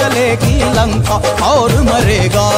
जलेगी लंका और मरेगा।